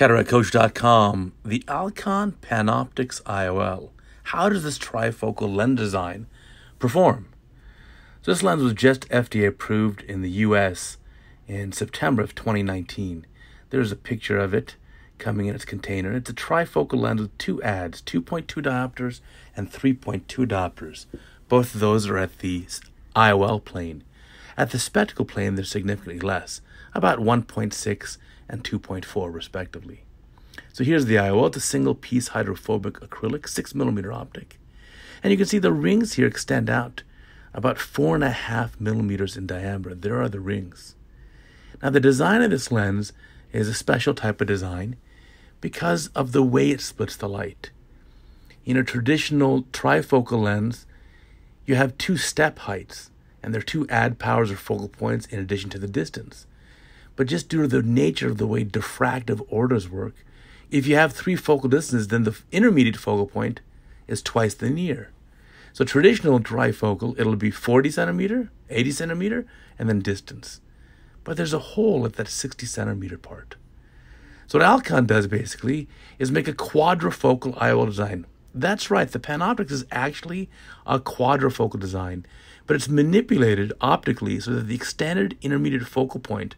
CataractCoach.com, the Alcon PanOptix IOL. How does this trifocal lens design perform? So this lens was just FDA approved in the US in September of 2019. There's a picture of it coming in its container. It's a trifocal lens with two adds, 2.2 diopters and 3.2 diopters. Both of those are at the IOL plane. At the spectacle plane, they're significantly less, about 1.6 and 2.4 respectively. So here's the IOL. It's a single piece hydrophobic acrylic, 6 millimeter optic. And you can see the rings here extend out about 4.5 millimeters in diameter. There are the rings. Now, the design of this lens is a special type of design because of the way it splits the light. In a traditional trifocal lens, you have two step heights, and there are two add powers or focal points in addition to the distance. But just due to the nature of the way diffractive orders work, if you have three focal distances, then the intermediate focal point is twice the near. So traditional trifocal, it'll be 40 centimeter, 80 centimeter, and then distance. But there's a hole at that 60 centimeter part. So what Alcon does basically is make a quadrifocal IOL design. That's right, the PanOptix is actually a quadrifocal design, but it's manipulated optically so that the extended intermediate focal point,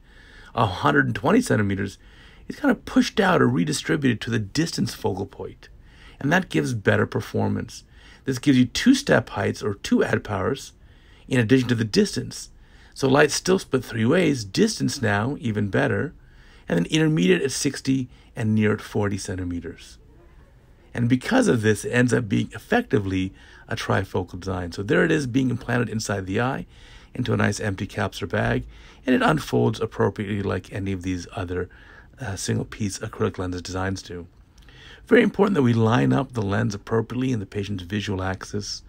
120 centimeters, is kind of pushed out or redistributed to the distance focal point, and that gives better performance. This gives you two step heights or two add powers in addition to the distance. So light's still split three ways, distance now even better, and then intermediate at 60 and near at 40 centimeters. And because of this, it ends up being effectively a trifocal design. So there it is being implanted inside the eye into a nice empty capsular bag, and it unfolds appropriately like any of these other uh, single piece acrylic lenses designs do. Very important that we line up the lens appropriately in the patient's visual axis.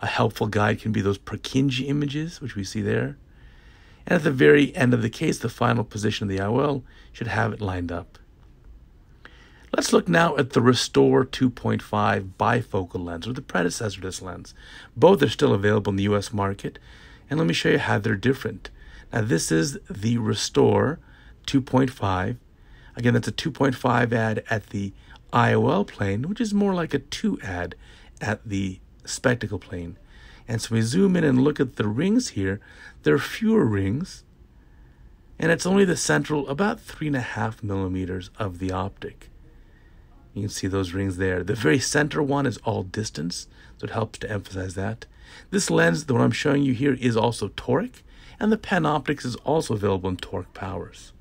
A helpful guide can be those Purkinje images, which we see there. And at the very end of the case, the final position of the IOL should have it lined up. Let's look now at the ReSTOR 2.5 bifocal lens, or the predecessor to this lens. Both are still available in the US market, and let me show you how they're different. Now, this is the ReSTOR 2.5. Again, that's a 2.5 add at the IOL plane, which is more like a 2 add at the spectacle plane. And so we zoom in and look at the rings here. There are fewer rings, and it's only the central, about three and a half millimeters of the optic. You can see those rings there. The very center one is all distance, so it helps to emphasize that. This lens, the one I'm showing you here, is also toric, and the PanOptix is also available in toric powers.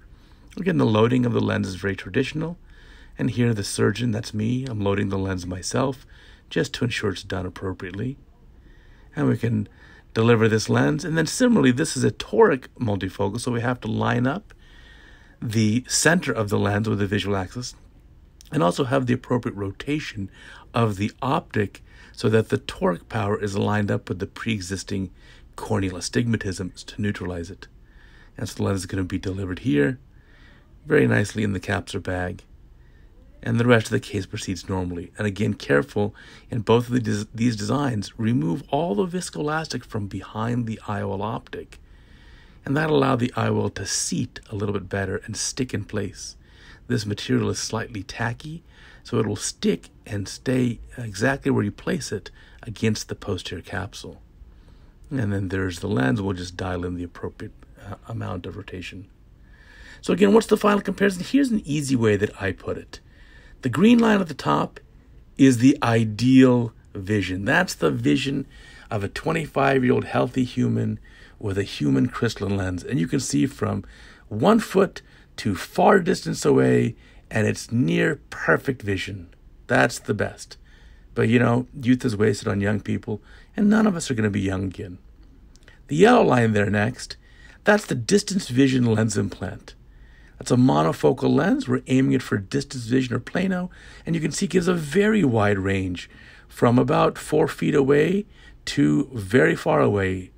Again, the loading of the lens is very traditional. And here, the surgeon, that's me, I'm loading the lens myself just to ensure it's done appropriately. And we can deliver this lens. And then similarly, this is a toric multifocal, so we have to line up the center of the lens with the visual axis and also have the appropriate rotation of the optic so that the toric power is lined up with the pre-existing corneal astigmatisms to neutralize it. And so the lens is going to be delivered here very nicely in the capsular bag and the rest of the case proceeds normally. And again, careful in both of the des- these designs, remove all the viscoelastic from behind the IOL optic. And that allowed the IOL to seat a little bit better and stick in place. This material is slightly tacky, so it will stick and stay exactly where you place it against the posterior capsule. And then there's the lens, we'll just dial in the appropriate uh, amount of rotation. So, again, what's the final comparison? Here's an easy way that I put it. The green line at the top is the ideal vision. That's the vision of a 25 year old healthy human with a human crystalline lens. And you can see from one foot to far distance away, and it's near perfect vision. That's the best. But you know, youth is wasted on young people, and none of us are going to be young again. The yellow line there next, that's the distance vision lens implant. That's a monofocal lens. We're aiming it for distance vision or plano, and you can see it gives a very wide range from about four feet away to very far away,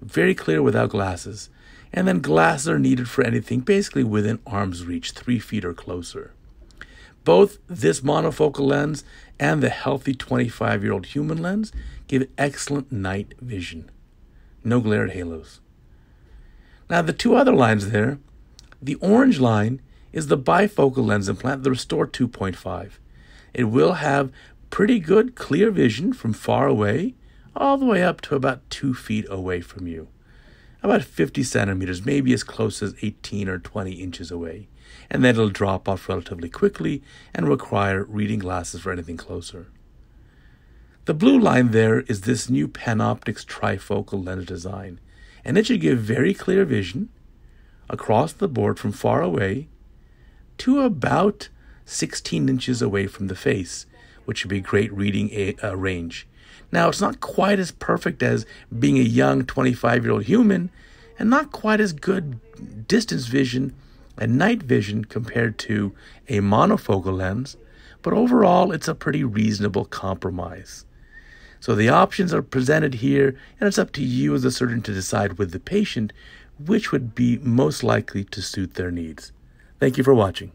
very clear without glasses. And then glasses are needed for anything basically within arm's reach, three feet or closer. Both this monofocal lens and the healthy 25 year old human lens give excellent night vision. No glare halos. Now, the two other lines there the orange line is the bifocal lens implant, the ReSTOR 2.5. It will have pretty good clear vision from far away all the way up to about two feet away from you. About 50 centimeters, maybe as close as 18 or 20 inches away. And then it'll drop off relatively quickly and require reading glasses for anything closer. The blue line there is this new PanOptix trifocal lens design, and it should give very clear vision across the board from far away to about 16 inches away from the face, which would be great reading a, uh, range. Now, it's not quite as perfect as being a young 25 year old human, and not quite as good distance vision and night vision compared to a monofocal lens, but overall, it's a pretty reasonable compromise. So the options are presented here, and it's up to you as a surgeon to decide with the patient which would be most likely to suit their needs. Thank you for watching.